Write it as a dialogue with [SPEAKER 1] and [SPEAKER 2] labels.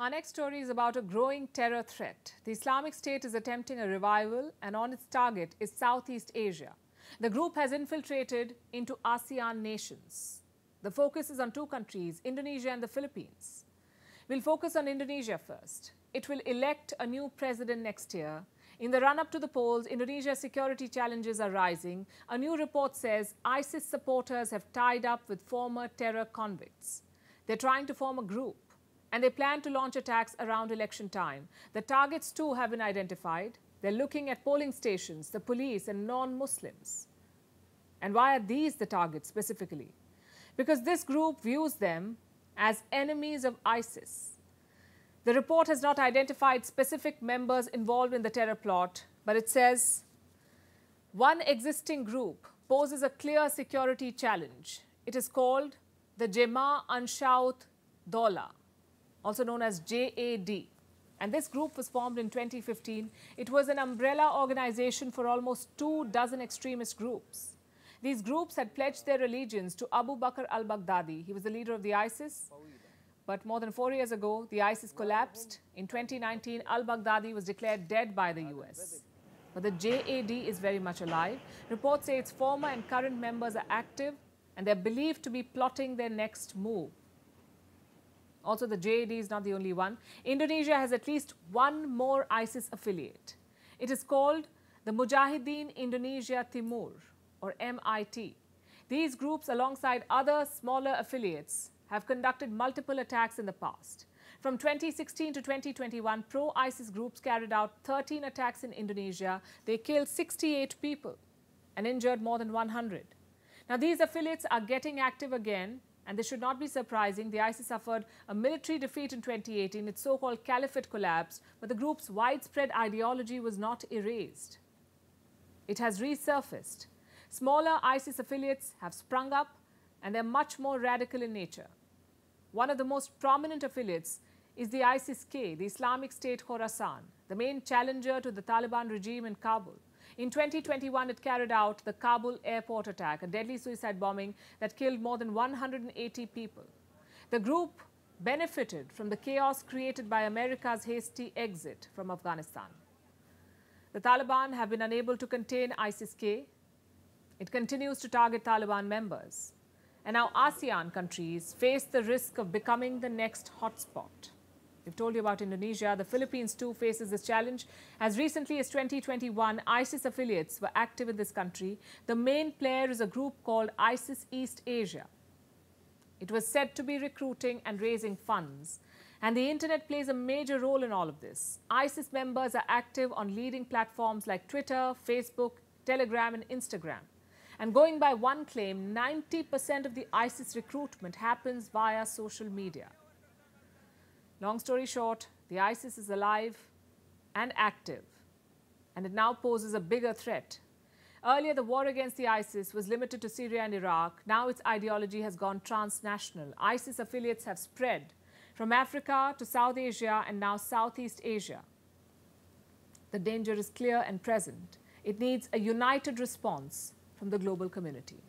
[SPEAKER 1] Our next story is about a growing terror threat. The Islamic State is attempting a revival, and on its target is Southeast Asia. The group has infiltrated into ASEAN nations. The focus is on two countries, Indonesia and the Philippines. We'll focus on Indonesia first. It will elect a new president next year. In the run up to the polls, Indonesia's security challenges are rising. A new report says ISIS supporters have tied up with former terror convicts. They're trying to form a group and they plan to launch attacks around election time. The targets too have been identified. They're looking at polling stations, the police, and non Muslims. And why are these the targets specifically? Because this group views them as enemies of ISIS. The report has not identified specific members involved in the terror plot, but it says one existing group poses a clear security challenge. It is called the Jemaah Ansharut Daulah also known as JAD. And this group was formed in 2015. It was an umbrella organization for almost two dozen extremist groups. These groups had pledged their allegiance to Abu Bakr al Baghdadi. He was the leader of the ISIS. But more than four years ago, the ISIS collapsed. In 2019, al Baghdadi was declared dead by the US. But the JAD is very much alive. Reports say its former and current members are active and they're believed to be plotting their next move. Also, the JAD is not the only one. Indonesia has at least one more ISIS affiliate. It is called the Mujahideen Indonesia Timur, or MIT. These groups, alongside other smaller affiliates, have conducted multiple attacks in the past. From 2016 to 2021, pro ISIS groups carried out 13 attacks in Indonesia. They killed 68 people and injured more than 100. Now, these affiliates are getting active again and this should not be surprising. The ISIS suffered a military defeat in 2018. Its so-called caliphate collapsed, but the group's widespread ideology was not erased. It has resurfaced. Smaller ISIS affiliates have sprung up, and they're much more radical in nature. One of the most prominent affiliates is the ISIS-K, the Islamic State Khorasan, the main challenger to the Taliban regime in Kabul. In 2021, it carried out the Kabul airport attack, a deadly suicide bombing that killed more than 180 people. The group benefited from the chaos created by America's hasty exit from Afghanistan. The Taliban have been unable to contain ISIS-K. It continues to target Taliban members. And now ASEAN countries face the risk of becoming the next hotspot. We've told you about Indonesia. The Philippines too faces this challenge. As recently as 2021, ISIS affiliates were active in this country. The main player is a group called ISIS East Asia. It was said to be recruiting and raising funds. And the internet plays a major role in all of this. ISIS members are active on leading platforms like Twitter, Facebook, Telegram, and Instagram. And going by one claim, 90% of the ISIS recruitment happens via social media. Long story short, the ISIS is alive and active, and it now poses a bigger threat. Earlier, the war against the ISIS was limited to Syria and Iraq. Now its ideology has gone transnational. ISIS affiliates have spread from Africa to South Asia and now Southeast Asia. The danger is clear and present. It needs a united response from the global community.